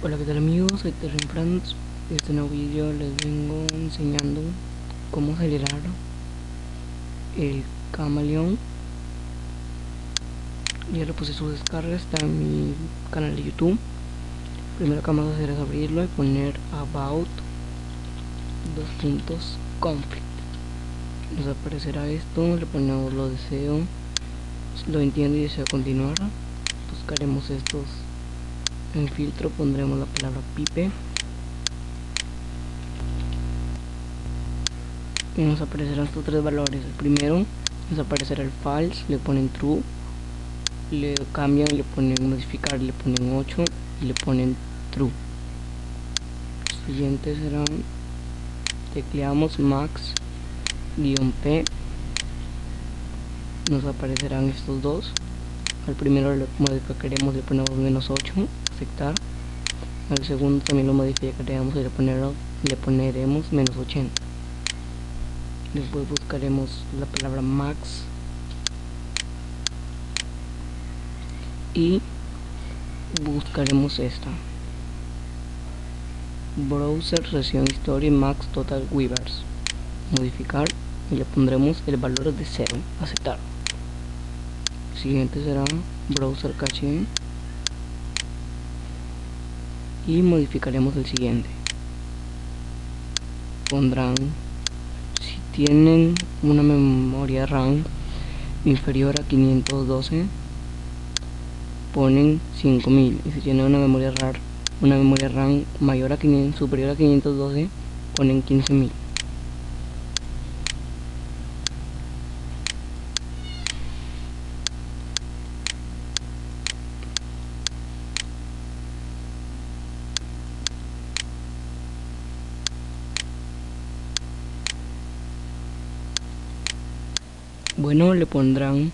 Hola que tal amigos, soy Terren Friends En este nuevo vídeo les vengo enseñando cómo acelerar el camaleón. Ya le puse su descarga, está en mi canal de YouTube. Primero que vamos a hacer es abrirlo y poner about dos puntos conflict. Nos aparecerá esto, le ponemos lo deseo Lo entiendo y deseo continuar. Buscaremos estos en filtro pondremos la palabra pipe. Y nos aparecerán estos tres valores. El primero nos aparecerá el false le ponen true. Le cambian le ponen modificar le ponen 8 y le ponen true. Los siguientes serán tecleamos max guion p. Nos aparecerán estos dos. Al primero le modificaremos le ponemos menos 8 aceptar al segundo también lo modificaremos y le, poner, le poneremos menos 80 después buscaremos la palabra max. Y buscaremos esta. Browser sesión historia max total weavers. Modificar y le pondremos el valor de 0 aceptar. Siguiente será browser cache y modificaremos el siguiente. Pondrán si tienen una memoria RAM inferior a 512 ponen 5000 y si tienen una memoria RAM una memoria RAM mayor a 500 superior a 512 ponen 15000 bueno le pondrán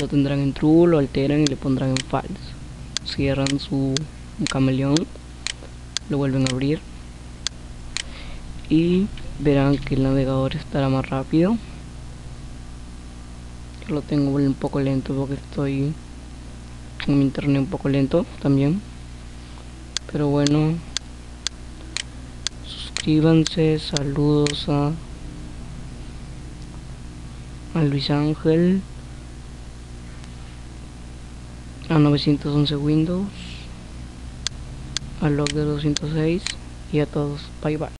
lo tendrán en true lo alteran y le pondrán en false cierran su camaleón lo vuelven a abrir y verán que el navegador estará más rápido. Yo lo tengo un poco lento porque estoy con mi internet un poco lento también. Pero bueno suscríbanse saludos a a Luis Ángel. A 911 Windows. A log de 206 y a todos. Bye bye